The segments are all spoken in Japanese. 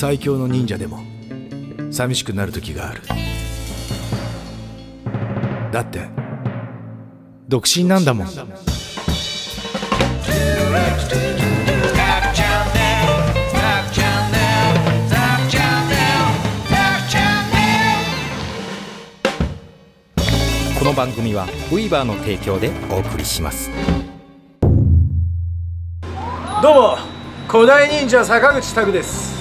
最強の忍者でも寂しくなる時がある。だって独身なんだもん。この番組はウィーバーの提供でお送りします。どうも古代忍者坂口拓です。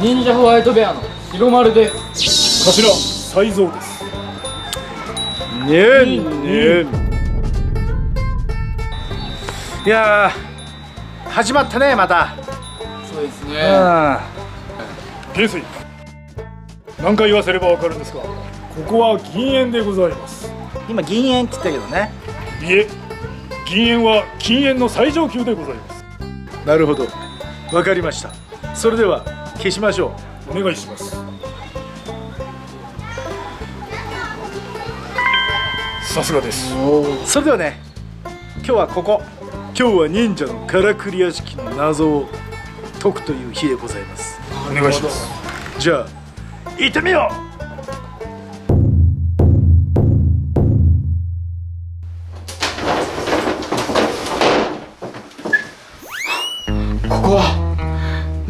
忍者ホワイトベアの白丸で。頭才蔵です。ねん。ねんいやー始まったねまた。そうですね。元帥何回言わせればわかるんですか。ここは銀円でございます。今銀円って言ったけどね。いえ銀円は金円の最上級でございます。なるほど。わかりました。それでは消しましょお願いします。さすがです。うそれではね今日はここ。今日は忍者のからくり屋敷の謎を解くという日でございます。お願いします。じゃあ行ってみよこ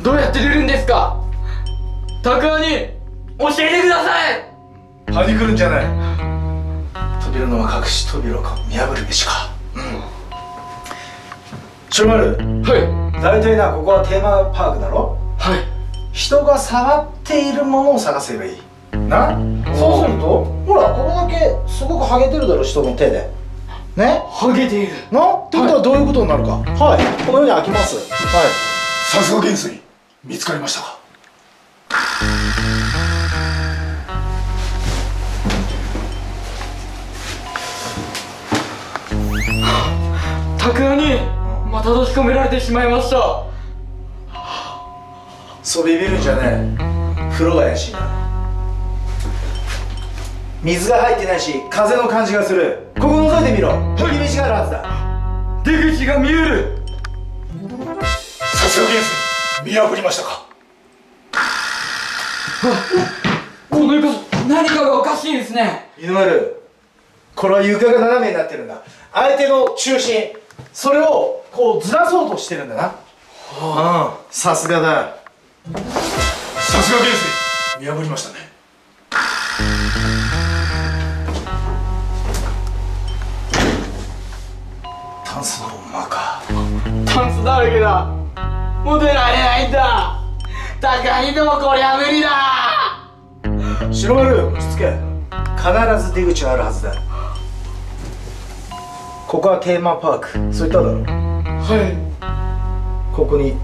どうやって出るんですか？たくあに教えてください！うパニクるんじゃない。扉の隠し扉か見破るべしか。うん。白丸はい。大体なここはテーマパークだろ？はい。人が触っているものを探せばいい。な？そうするとほらこれだけすごくハゲてるだろ人の手で。ね？ハゲている。な？ってことはどういうことになるか。はい。このように開きます。はい。さすが元帥見つかりましたか？たくあにまた閉じ込められてしまいました。そうビビるんじゃねえ風呂が怪しいな。水が入ってないし風の感じがする。ここ覗いてみろ。入り道があるはずだ。出口が見える。さすが元帥見破りましたか？この床何かがおかしいですね。犬丸これは床が斜めになってるんだ。相手の中心それをこうずらそうとしてるんだな。うん。さすがだ。さすが元帥。見破りましたね。タンスの馬かタンスだらけだもう出られないんだ。たくあにでもこりゃ無理だ。白丸落ち着け。必ず出口はあるはずだ。ここはテーマパーク。そう言っただろ。はい。ここに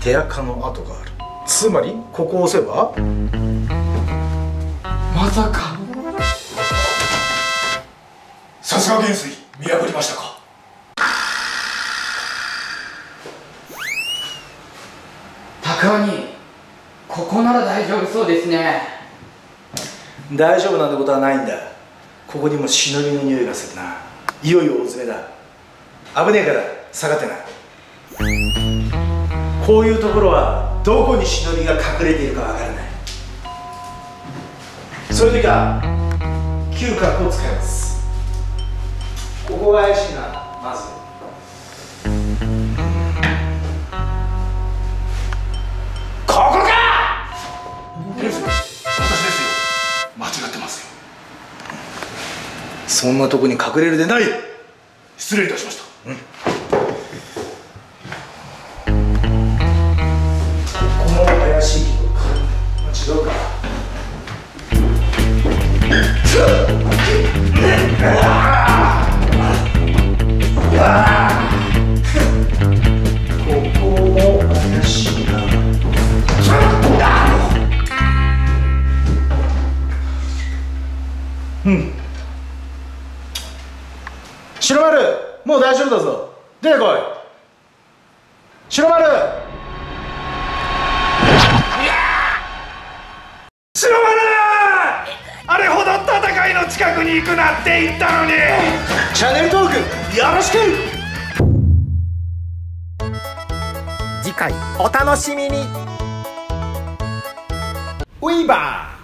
手垢の跡がある。つまりここを押せば？まさか。さすが元帥見破りましたかここなら大丈夫そうですね。大丈夫なんてことはないんだ。ここにも忍びの匂いがするな。いよいよ大詰めだ。危ねえから下がってな。こういうところはどこに忍びが隠れているかわからない。そういう時は嗅覚を使います。ここが怪しいなまず。そんなとこに隠れるでない。失礼いたしました。ここも怪しいけど違うか。ここも怪しいなうん白丸もう大丈夫だぞ。出てこい。白丸。白丸！あれほど戦いの近くに行くなって言ったのに！チャンネル登録よろしく！次回お楽しみに。ウィーバー